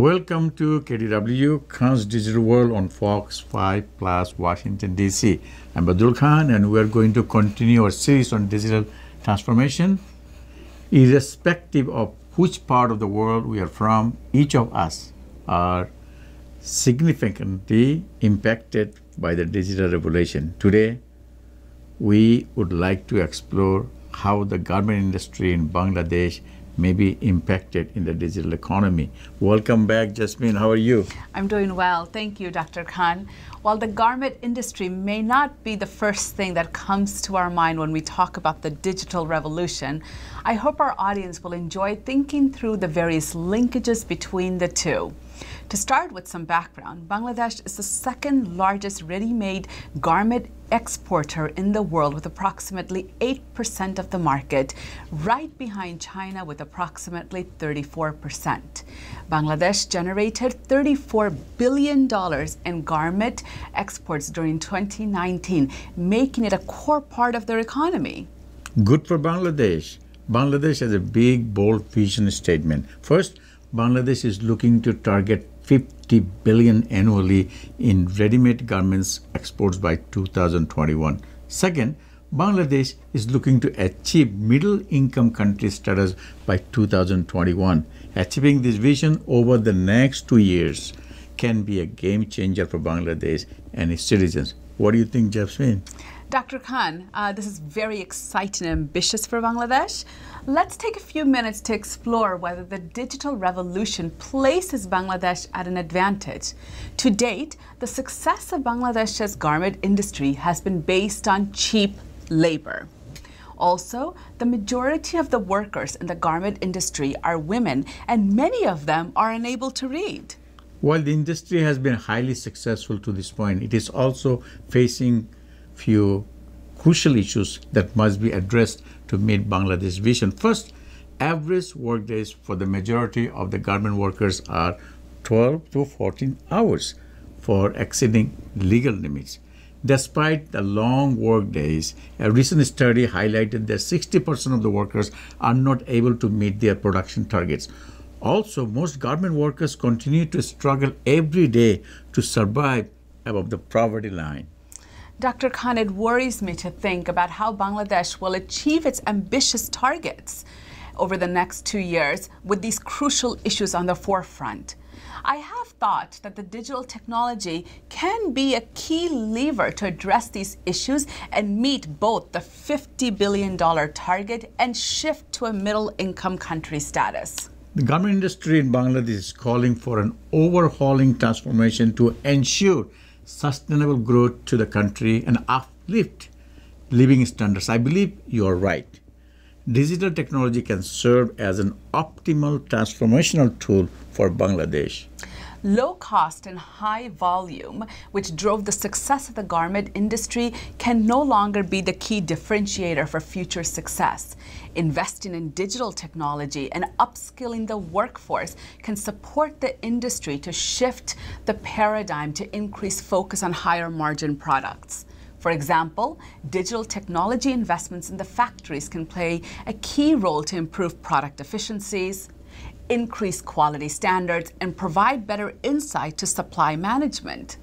Welcome to KDW Khan's Digital World on Fox 5 Plus Washington DC. I'm Badrul Khan and we're going to continue our series on digital transformation. Irrespective of which part of the world we are from, each of us are significantly impacted by the digital revolution. Today, we would like to explore how the garment industry in Bangladesh may be impacted in the digital economy. Welcome back, Jasmine. How are you? I'm doing well. Thank you, Dr. Khan. While the garment industry may not be the first thing that comes to our mind when we talk about the digital revolution, I hope our audience will enjoy thinking through the various linkages between the two. To start with some background, Bangladesh is the second largest ready made garment exporter in the world with approximately 8% of the market, right behind China with approximately 34%. Bangladesh generated $34 billion in garment exports during 2019, making it a core part of their economy. Good for Bangladesh. Bangladesh has a big, bold vision statement. First, Bangladesh is looking to target 50 billion annually in ready-made garments exports by 2021. Second, Bangladesh is looking to achieve middle income country status by 2021. Achieving this vision over the next two years can be a game changer for Bangladesh and its citizens. What do you think, Jasmine? Dr. Khan, uh, this is very exciting and ambitious for Bangladesh. Let's take a few minutes to explore whether the digital revolution places Bangladesh at an advantage. To date, the success of Bangladesh's garment industry has been based on cheap labor. Also, the majority of the workers in the garment industry are women, and many of them are unable to read. While the industry has been highly successful to this point, it is also facing few crucial issues that must be addressed to meet Bangladesh's vision. First, average work days for the majority of the garment workers are 12 to 14 hours for exceeding legal limits. Despite the long work days, a recent study highlighted that 60% of the workers are not able to meet their production targets. Also, most garment workers continue to struggle every day to survive above the poverty line. Dr. Khan, it worries me to think about how Bangladesh will achieve its ambitious targets over the next two years with these crucial issues on the forefront. I have thought that the digital technology can be a key lever to address these issues and meet both the $50 billion target and shift to a middle income country status. The garment industry in Bangladesh is calling for an overhauling transformation to ensure sustainable growth to the country and uplift living standards. I believe you are right. Digital technology can serve as an optimal transformational tool for Bangladesh. Low cost and high volume, which drove the success of the garment industry, can no longer be the key differentiator for future success. Investing in digital technology and upskilling the workforce can support the industry to shift the paradigm to increase focus on higher margin products. For example, digital technology investments in the factories can play a key role to improve product efficiencies, increase quality standards, and provide better insight to supply management.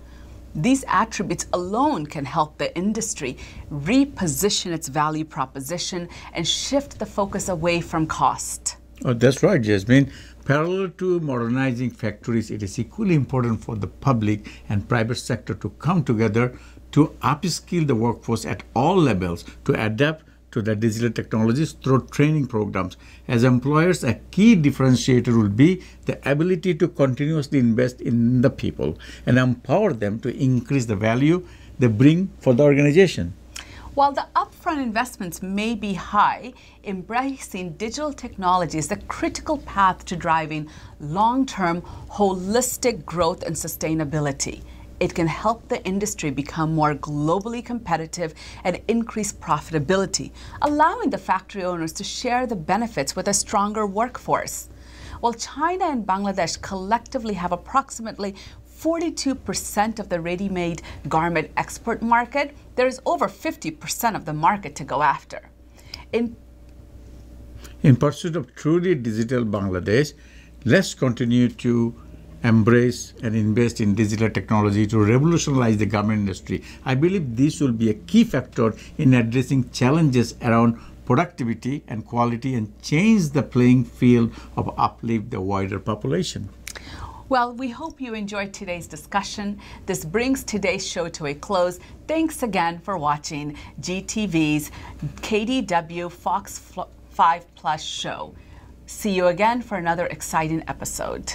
These attributes alone can help the industry reposition its value proposition and shift the focus away from cost. Oh, that's right, Jasmine. Parallel to modernizing factories, it is equally important for the public and private sector to come together to upskill the workforce at all levels to adapt to the digital technologies through training programs. As employers, a key differentiator will be the ability to continuously invest in the people and empower them to increase the value they bring for the organization. While the upfront investments may be high, embracing digital technology is the critical path to driving long term, holistic growth and sustainability. It can help the industry become more globally competitive and increase profitability, allowing the factory owners to share the benefits with a stronger workforce. While China and Bangladesh collectively have approximately 42% of the ready made garment export market, there is over 50% of the market to go after. In, In pursuit of truly digital Bangladesh, let's continue to embrace and invest in digital technology to revolutionize the garment industry. I believe this will be a key factor in addressing challenges around productivity and quality and change the playing field of uplift the wider population. Well, we hope you enjoyed today's discussion. This brings today's show to a close. Thanks again for watching GTV's KDW Fox 5 Plus show. See you again for another exciting episode.